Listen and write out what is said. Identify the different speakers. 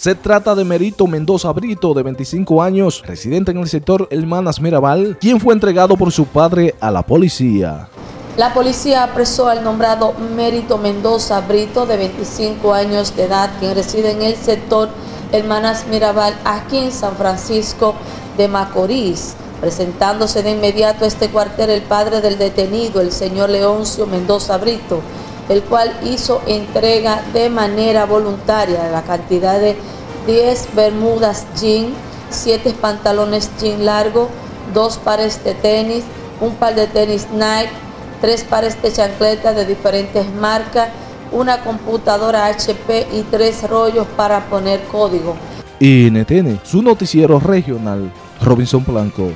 Speaker 1: Se trata de Merito Mendoza Brito, de 25 años, residente en el sector Hermanas Mirabal, quien fue entregado por su padre a la policía.
Speaker 2: La policía apresó al nombrado Mérito Mendoza Brito, de 25 años de edad, quien reside en el sector Hermanas Mirabal, aquí en San Francisco de Macorís. Presentándose de inmediato a este cuartel el padre del detenido, el señor Leoncio Mendoza Brito, el cual hizo entrega de manera voluntaria de la cantidad de 10 bermudas jean, 7 pantalones jean largo, 2 pares de tenis, un par de tenis Nike, 3 pares de chancletas de diferentes marcas, una computadora HP y 3 rollos para poner código.
Speaker 1: NTN, su noticiero regional, Robinson Blanco.